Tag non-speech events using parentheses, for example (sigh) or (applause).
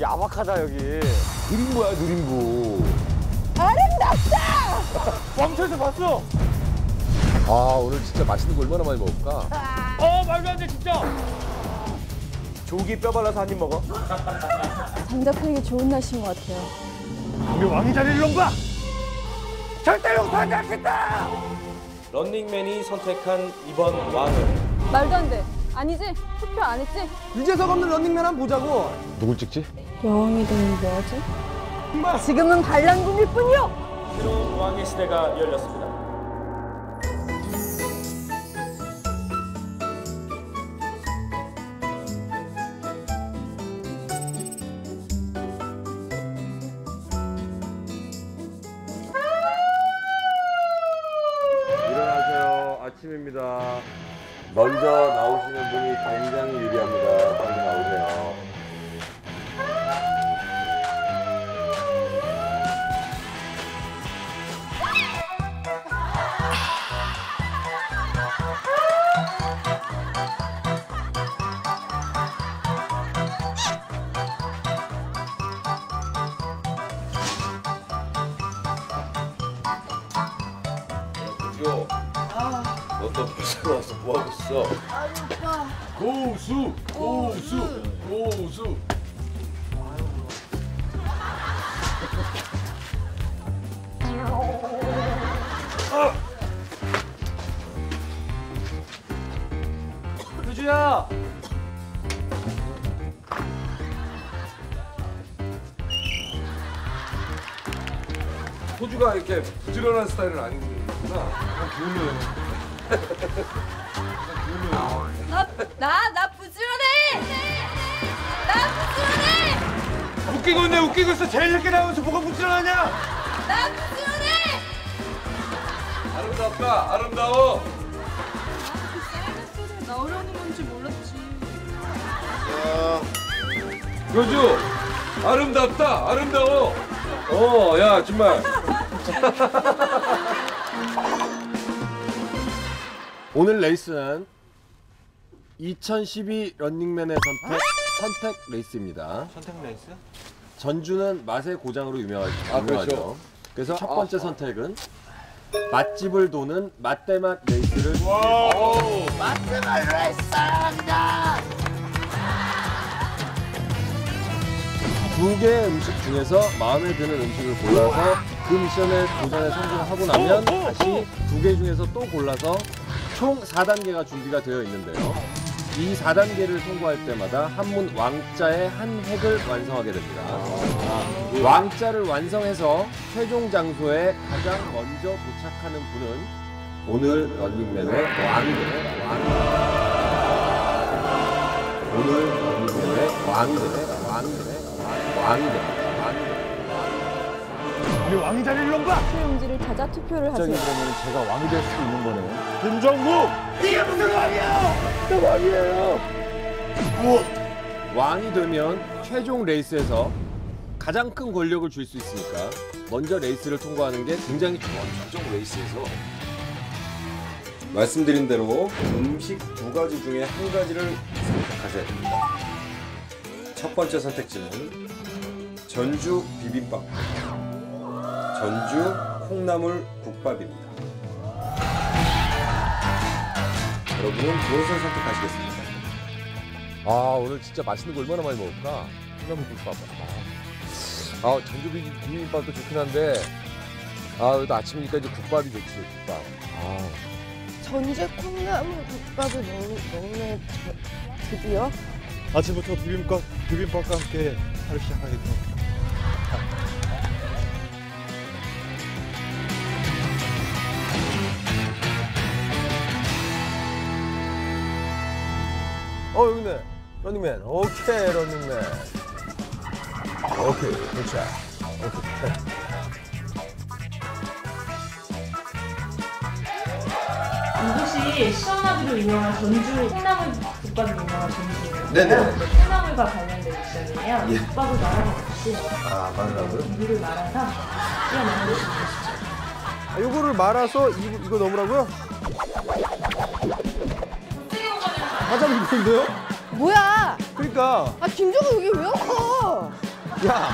야박하다 여기. 느림보야 느림보. 멈춰서 봤어. 아 오늘 진짜 맛있는 거 얼마나 많이 먹을까? 어 말도 안 돼 진짜. 조기 뼈 발라서 한 입 먹어. 장작하기 좋은 날씨인 것 같아요. 우리 왕이 자리를 넘봐. 절대 용서하지 않겠다. 런닝맨이 선택한 이번 왕은 말도 안 돼. 아니지? 투표 안 했지? 유재석 없는 런닝맨 한 번 보자고. 누굴 찍지? 여왕이 되면 뭐하지? 지금은 반란군일 뿐이요! 새로운 왕의 시대가 열렸습니다. 너또 벌써 나와서 뭐 하고 있어? 고수, 고수, 고수. 유주야. 호주가 이렇게 부지런한 스타일은 아니구나. 나, 나, 나 부지런해! 나 부지런해! 웃기고 있네 웃기고 있어. 제일 늦게 나오면서 뭐가 부지런하냐? 나 부지런해! 아름답다, 아름다워. 나오려는 건지 몰랐지. 효주, 아름답다, 아름다워. 어, 야, 정말. (laughs) 오늘 레이스는 2012 런닝맨의 선택 선택 레이스입니다. 선택 레이스? 전주는 맛의 고장으로 유명하, 아, 유명하죠. 그렇죠. 그래서 첫 번째 선택은 맛집을 도는 맛대맛 레이스를 두 개의 음식 중에서 마음에 드는 음식을 골라서 그 미션의 도전에 성공하고 나면 다시 두 개 중에서 또 골라서 총 4단계가 준비가 되어 있는데요. 이 4단계를 통과할 때마다 한문 왕자의 한 획을 완성하게 됩니다. 왕자를 완성해서 최종 장소에 가장 먼저 도착하는 분은 오늘 런닝맨의 왕대 왕 오늘 런닝맨의 왕대 왕대 왕대 왕대 우리 왕이 자리를 넘봐. 투표용지를 찾아 투표를 하세요. 그러면 제가 왕이 될 수도 있는 거네요. 김종국! 이게 무슨 왕이야! 나 왕이에요! 왕이 되면 최종 레이스에서 가장 큰 권력을 줄 수 있으니까 먼저 레이스를 통과하는 게 굉장히 중요한 최종 레이스에서 말씀드린 대로 음식 두 가지 중에 한 가지를 선택하셔야 됩니다. 첫 번째 선택지는 전주 비빔밥, 전주 콩나물 국밥입니다. 여러분은 무엇을 선택하시겠습니까? 아 오늘 진짜 맛있는 거 얼마나 많이 먹을까? 콩나물 국밥. 아, 아 전주 비- 비빔밥도 좋긴 한데 아 그래도 아침이니까 이제 국밥이 좋지 국밥. 아 전주 콩나물 국밥을 먹, 먹네 저- 드디어 아침부터 비빔밥, 비빔밥과 함께 하루 시작하겠습니다. 어 여기 있네. 런닝맨. 오케이 런닝맨. 오케이 그렇죠. 이곳이 시원하기로 유명한 전주 콩나물 국밥이 유명한 전주예요. 네네. 콩나물과 관련된 미션이에요. 예. 국밥을 말하는 없이 아, 말라고요? 물을 말아서 뛰어넘는 것이 아, 요거를 말아서 이거, 이거 넣으라고요? 가장 무거운데요? 뭐야? 그러니까. 아 김정은 여기 왜 왔어 야